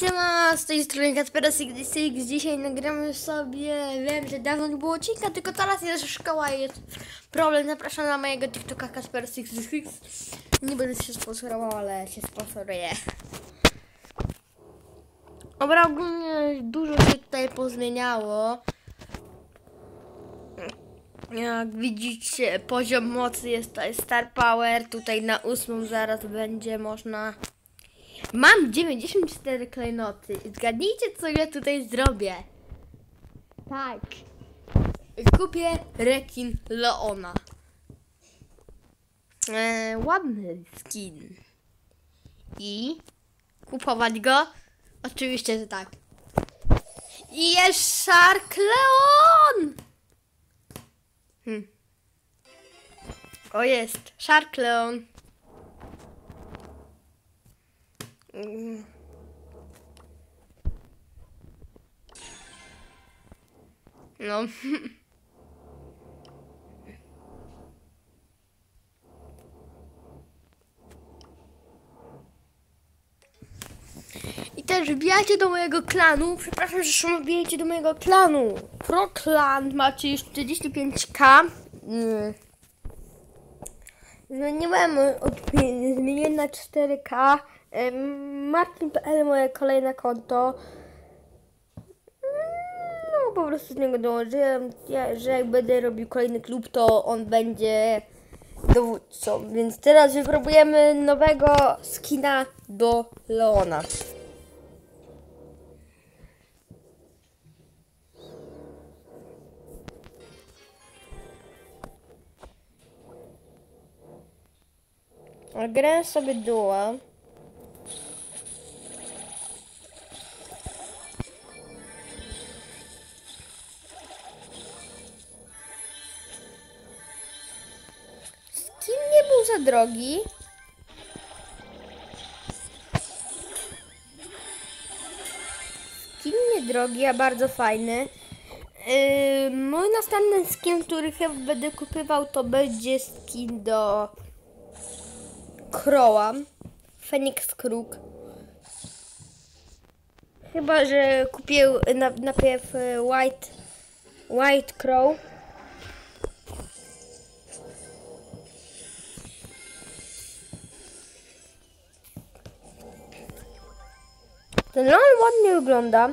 Siema, z tej strony Kaspera 66. Dzisiaj nagramy sobie, wiem, że dawno nie było odcinka, tylko teraz jest szkoła i jest problem. Zapraszam na mojego TikToka Kasper 66. Nie będę się sponsorował, ale się sponsoruję. Dobra, ogólnie dużo się tutaj pozmieniało. Jak widzicie, poziom mocy jest tutaj Star Power. Tutaj na ósmą zaraz będzie można Mam 94 klejnoty. Zgadnijcie, co ja tutaj zrobię. Tak. Kupię rekin Leona. E, ładny skin. I kupować go? Oczywiście, że tak. I jest Shark Leon! Hm. O jest, Shark Leon. Mm. No. I też wbijajcie do mojego klanu. Przepraszam, że szum wbijajcie do mojego klanu. Pro klan macie już 45k. Mm. Zmieniłem od, zmieniłem na 4k. Ym, Martin.pl moje kolejne konto. No po prostu z niego dołożyłem, że jak będę robił kolejny klub, to on będzie dowódcą. Więc teraz wypróbujemy nowego skina do Leona. Grę sobie duo. Skin nie był za drogi. Skin nie drogi, a bardzo fajny. Yy, mój następny skin, który chyba będę kupywał, to będzie skin do Crowa. Phoenix Crook. Chyba, że kupię na, najpierw e, White, White Crow. Ten LOL ładnie wygląda.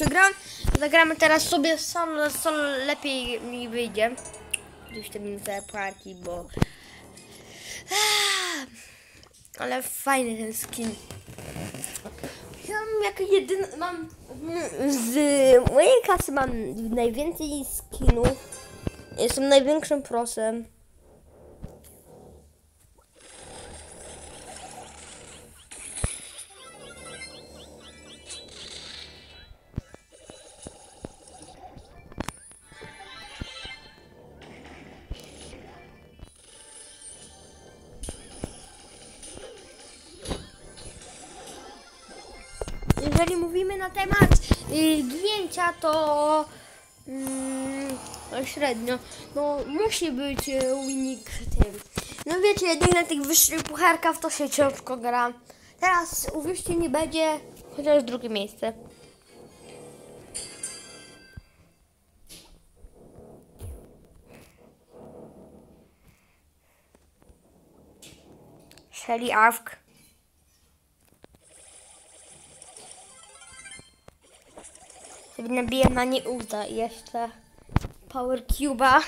Przegram. Zagramy teraz sobie solo, solo lepiej mi wyjdzie. Gdzieś te minuty parki, bo... Ah, Ale fajny ten skin. Ja mam jak jedyny, mam z mojej kasy mam najwięcej skinów. Jestem największym prosem. Gnięcia, to mm, średnio. No musi być y, winnik tym. No wiecie, na tych wyższych pucharkach to się ciężko gra. Teraz uwierzcie nie będzie, chociaż drugie miejsce. Shelly Awk. Nabiję na nie uda jeszcze Power Cube'a.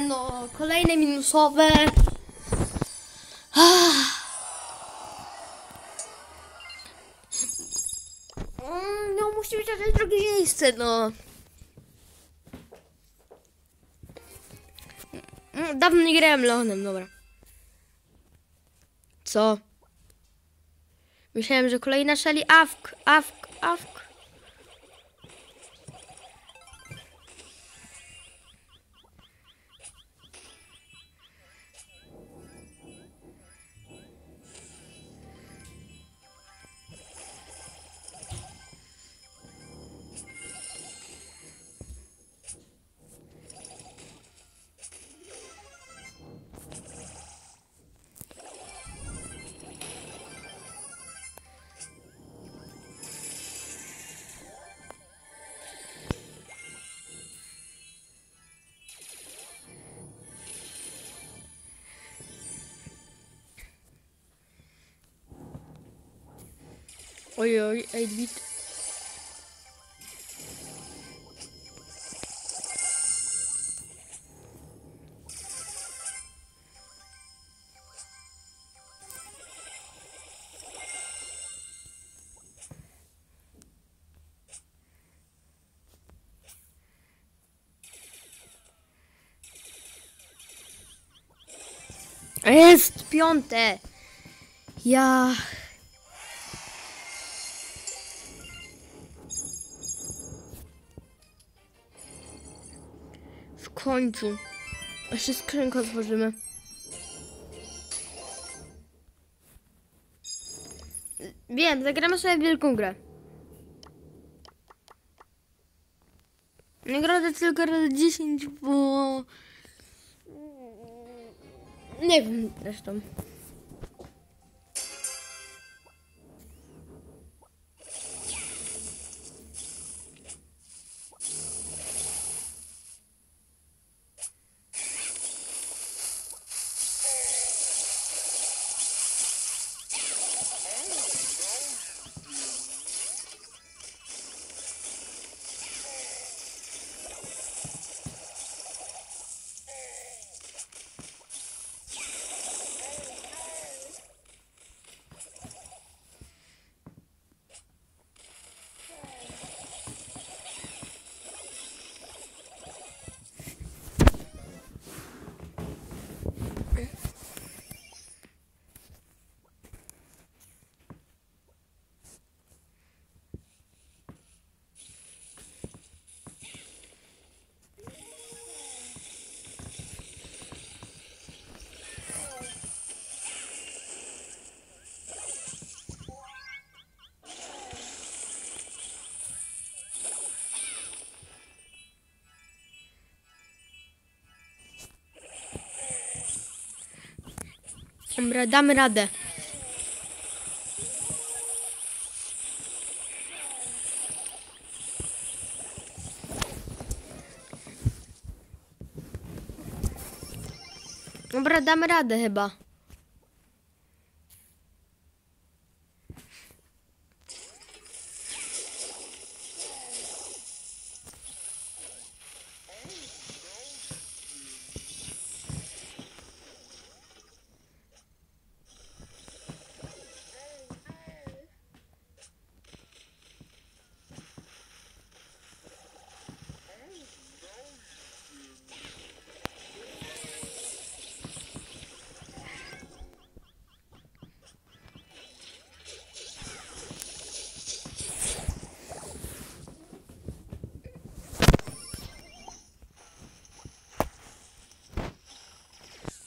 No, kolejne minusowe. Mm, No musi być chociaż drugi miejsce, no. Mm, Dawno nie grałem Leonem, dobra. Co? Myślałem, że kolejna szali awk, awk, awk. Oj, oj, 8-bit. Jest piąte. Ja. Końcu. Jeszcze skrzynkę otworzymy. Wiem, zagramy sobie wielką grę. Nagrodę tylko razy 10, bo... Nie wiem zresztą. Dobra, damy radę. Dobra, damy radę chyba.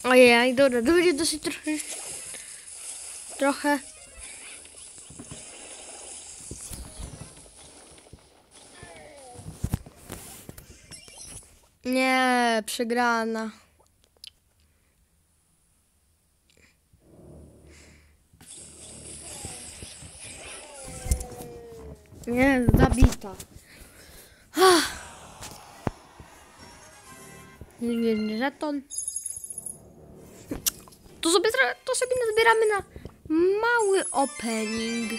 Ojej, dobra, to będzie dosyć trochę... Trochę... Nie, przegrana. Nie, zabita. Ah. Nie, żeton. To sobie, to sobie nazbieramy na mały opening.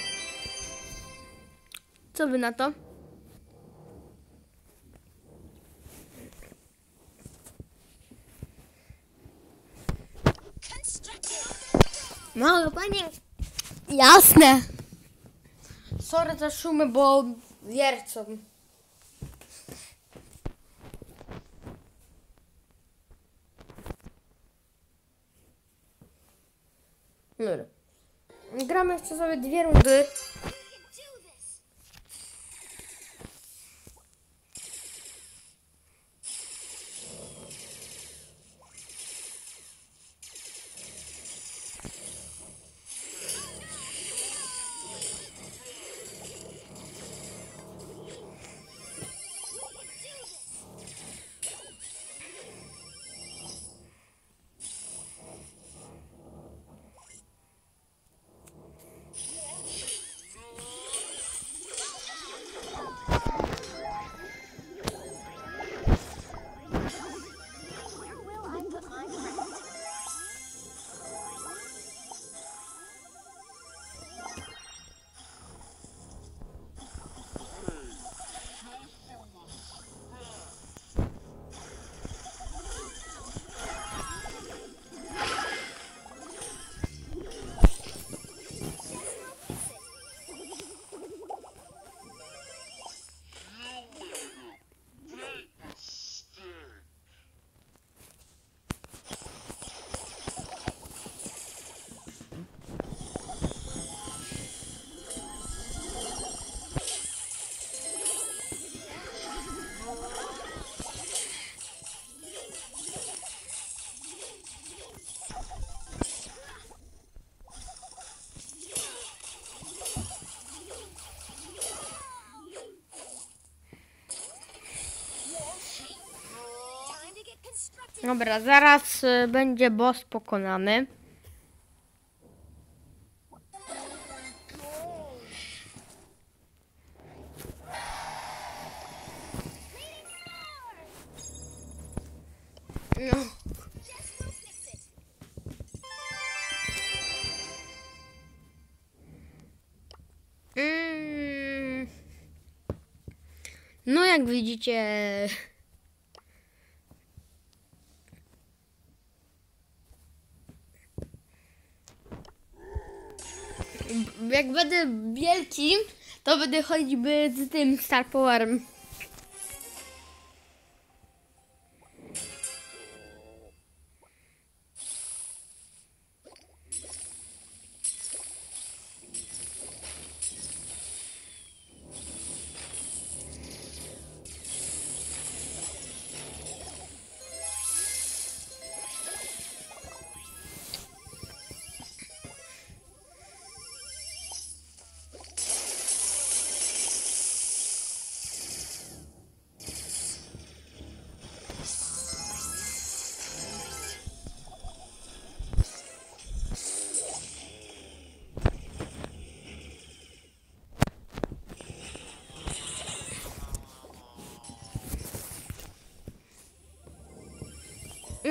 Co wy na to? Mały opening? Jasne. Sorry za szumy, bo wiercą. Gramy jeszcze sobie dwie rundy. Dobra, zaraz y, będzie boss pokonany. No. Mm. No jak widzicie. Jak będę wielkim, to będę choćby z tym Star Powerem.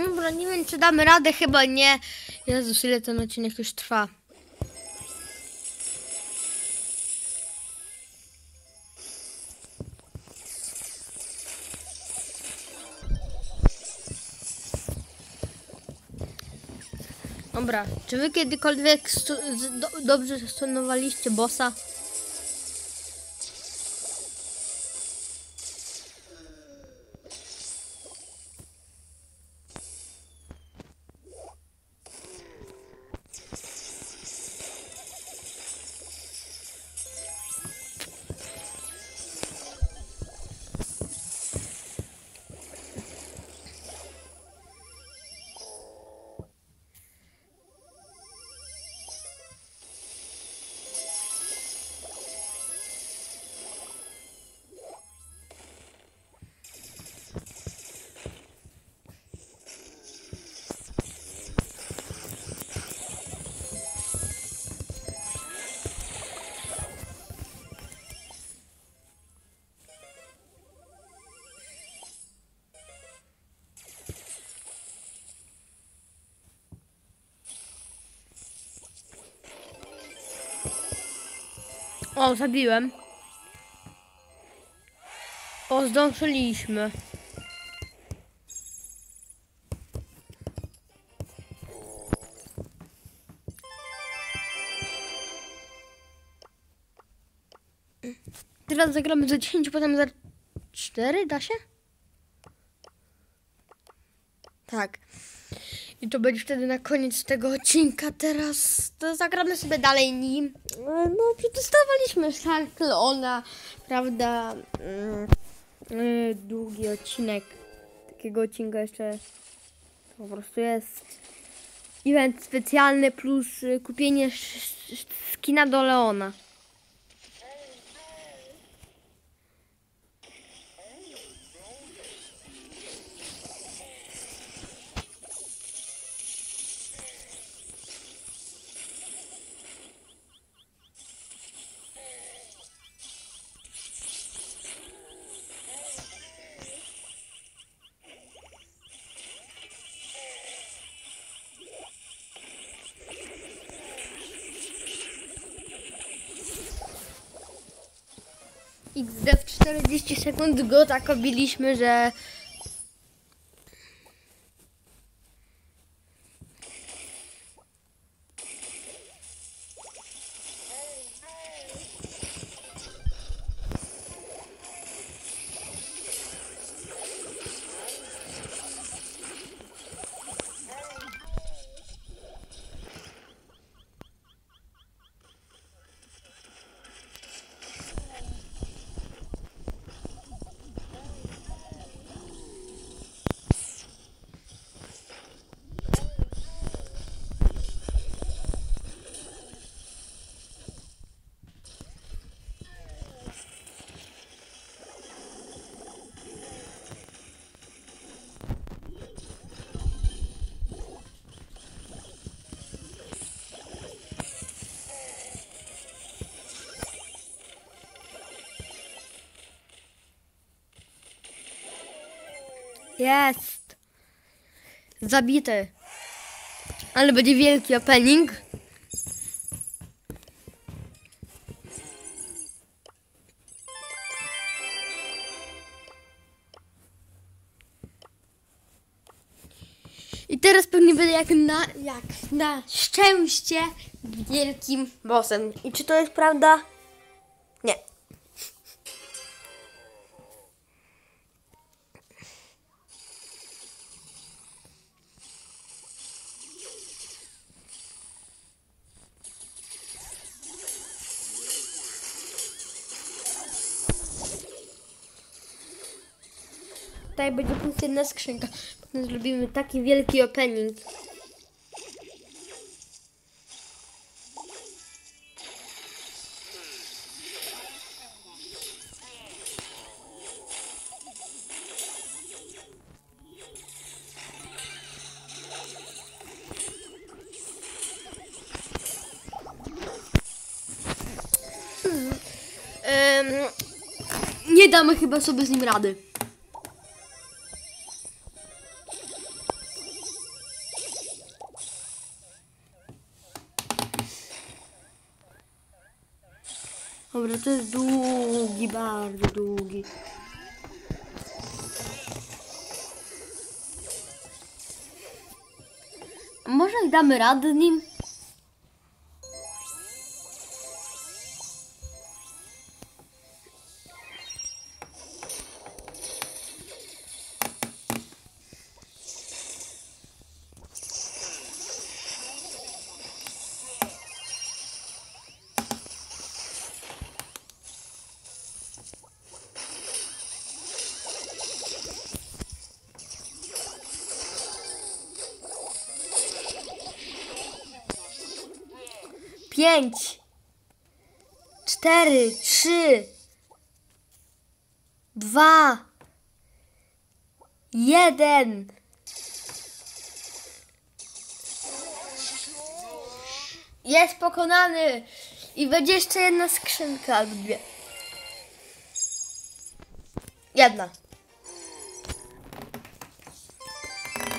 Dobra, nie wiem czy damy radę, chyba nie. Jezus, ile ten odcinek już trwa. Dobra, czy wy kiedykolwiek do, dobrze stunowaliście bossa? O, zabiłem. O, zdążyliśmy. Teraz zagramy za 10, potem za cztery, da się? Tak. I to będzie wtedy na koniec tego odcinka. Teraz to zagramy sobie dalej nim. E, No, przetestowaliśmy Sharklona, prawda? E, Długi odcinek. Takiego odcinka jeszcze po prostu jest. Event specjalny plus e, kupienie skina do Leona. XD w 40 sekund go tak obiliśmy, że jest zabity. Ale będzie wielki opening. I teraz pewnie będę jak na, jak na szczęście wielkim bossem. I czy to jest prawda? Tutaj będzie plus jedna skrzynka. Potem zrobimy taki wielki opening. Nie damy chyba sobie z nim rady. Dobra, to jest długi, bardzo długi. Może damy radę z nim? Pięć, cztery, trzy, dwa, jeden. Jest pokonany i będzie jeszcze jedna skrzynka albo dwie. Jedna.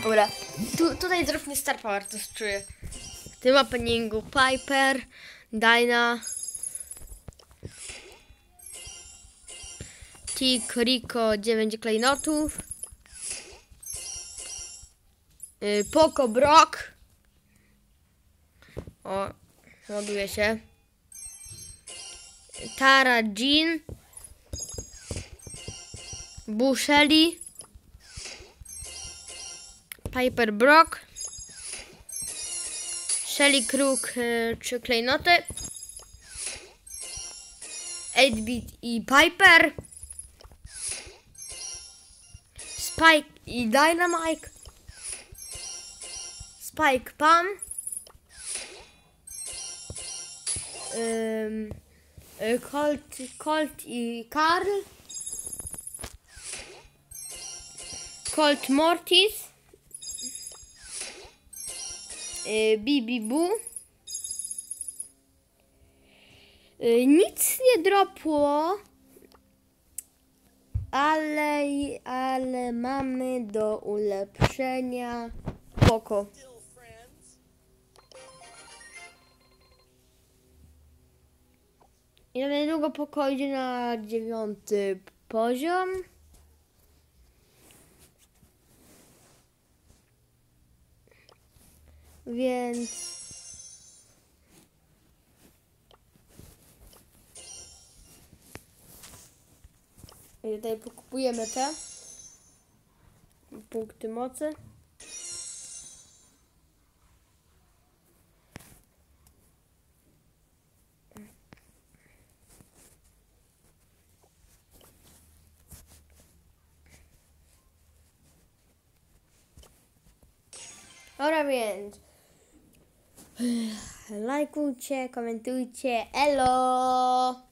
Dobra, tu, tutaj zróbmy Star Power, to czuję. W tym openingu Piper, Dyna, Tik, Rico, 9 klejnotów, yy, Poco, Brock, o, ładuje się, Tara, Jean, Boo Shelly, Piper Brock, Shelly Crook, y, trzy klejnoty, 8-bit i Piper, Spike i Dynamite, Spike Pam, ym, y, Colt, Colt i Karl, Colt Mortis, y, Bibi Boo. Y, Nic nie dropło, ale, ale mamy do ulepszenia Poko. I niedługo Poko idzie na dziewiąty poziom. Więc I tutaj pokupujemy te punkty mocy. cucce, Commentucce, hello!